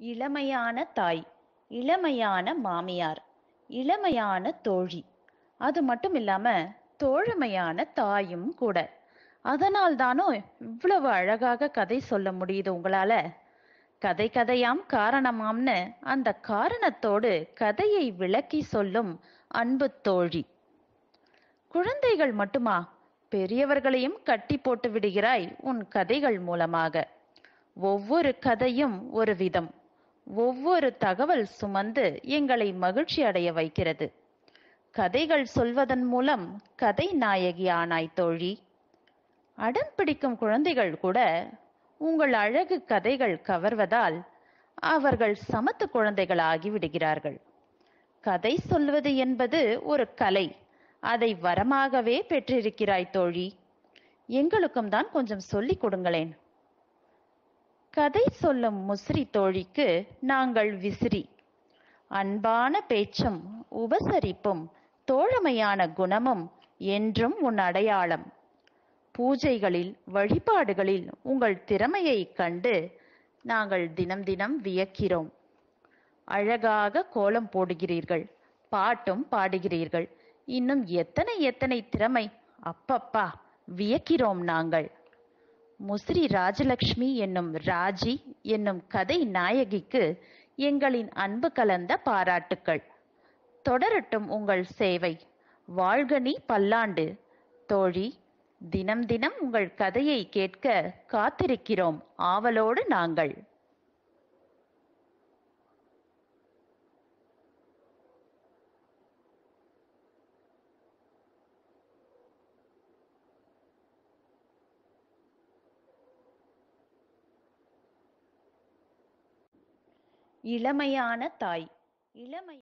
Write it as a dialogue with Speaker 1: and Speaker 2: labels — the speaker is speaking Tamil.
Speaker 1: இளமையான தாய் இளமையான மாமியார் இளமையான தோழி. அது மட்டும் இல்லாம தோழமையான தாயும் கூட. அதனால் தானோ இவ்வளவு அழகாக கதை சொல்ல முடியுது உங்களால? கதை கதையாம் காரணமாம்னு அந்த காரணத்தோடு கதையை விளக்கி சொல்லும் அன்பு தோழி. குழந்தைகள் மட்டுமா? பெரியவர்களையும் கட்டி போட்டு விடுகிறாய் உன் கதைகள் மூலமாக. ஒவ்வொரு கதையும் ஒரு விதம். ஒவ்வொரு தகவல் சுமந்து எங்களை மகிழ்ச்சி அடைய வைக்கிறது. கதைகள் சொல்வதன் மூலம் கதை நாயகி ஆனாய் தோழி. அடம் பிடிக்கும் குழந்தைகள் கூட உங்கள் அழகு கதைகள் கவர்வதால் அவர்கள் சமத்து குழந்தைகள் ஆகிவிடுகிறார்கள் கதை சொல்வது என்பது ஒரு கலை. அதை வரமாகவே பெற்றிருக்கிறாய் தோழி. எங்களுக்கும் தான் கொஞ்சம் சொல்லிக் கொடுங்களேன். கதை சொல்லும் முசிறி தோழிக்கு நாங்கள் விசிறி. அன்பான பேச்சும் உபசரிப்பும் தோழமையான குணமும் என்றும் உன் அடையாளம். பூஜைகளில் வழிபாடுகளில் உங்கள் திறமையை கண்டு நாங்கள் தினம் தினம் வியக்கிறோம். அழகாக கோலம் போடுகிறீர்கள் பாட்டும் பாடுகிறீர்கள். இன்னும் எத்தனை எத்தனை திறமை அப்பப்பா வியக்கிறோம் நாங்கள். முசிறி ராஜலக்ஷ்மி என்னும் ராஜி என்னும் கதை நாயகிக்கு எங்களின் அன்பு கலந்த பாராட்டுக்கள். தொடரட்டும் உங்கள் சேவை. வாழ்கனி பல்லாண்டு. தோழி தினம் தினம் உங்கள் கதையை கேட்க காத்திருக்கிறோம். ஆவலோடு நாங்கள். இளமையான தாய். இளமை